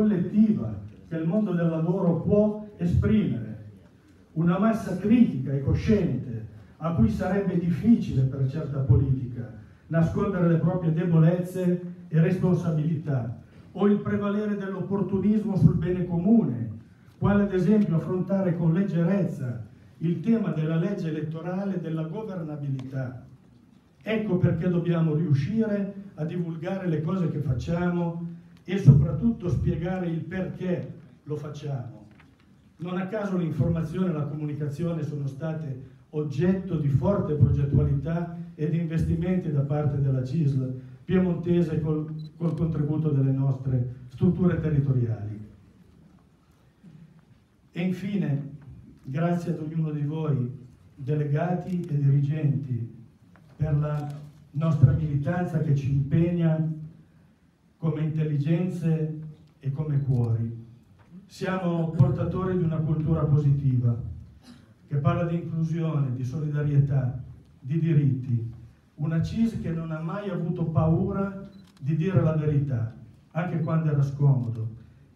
collettiva che il mondo del lavoro può esprimere, una massa critica e cosciente a cui sarebbe difficile per certa politica nascondere le proprie debolezze e responsabilità o il prevalere dell'opportunismo sul bene comune, quale ad esempio affrontare con leggerezza il tema della legge elettorale e della governabilità. Ecco perché dobbiamo riuscire a divulgare le cose che facciamo e soprattutto spiegare il perché lo facciamo. Non a caso l'informazione e la comunicazione sono state oggetto di forte progettualità e di investimenti da parte della CISL piemontese col, col contributo delle nostre strutture territoriali. E infine, grazie ad ognuno di voi, delegati e dirigenti, per la nostra militanza che ci impegna come intelligenze e come cuori. Siamo portatori di una cultura positiva che parla di inclusione, di solidarietà, di diritti. Una CIS che non ha mai avuto paura di dire la verità, anche quando era scomodo,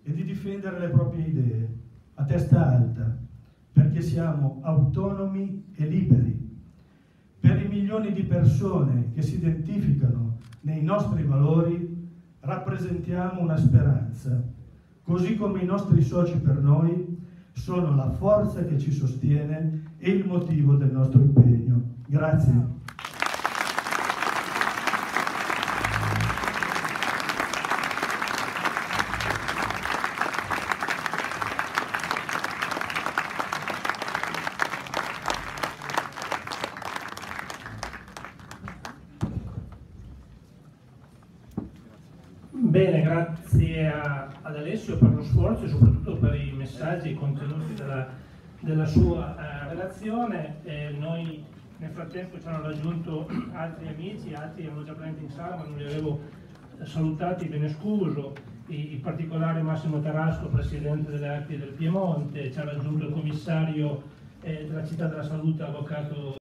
e di difendere le proprie idee a testa alta, perché siamo autonomi e liberi. Per i milioni di persone che si identificano nei nostri valori, rappresentiamo una speranza così come i nostri soci per noi sono la forza che ci sostiene e il motivo del nostro impegno. Grazie. Bene, grazie a, ad Alessio per lo sforzo e soprattutto per i messaggi contenuti della, della sua eh, relazione. Eh, noi nel frattempo ci hanno raggiunto altri amici, altri erano già presenti in sala ma non li avevo salutati, ve ne scuso, in particolare Massimo Tarasco, Presidente delle Arti del Piemonte, ci ha raggiunto il commissario eh, della città della salute, Avvocato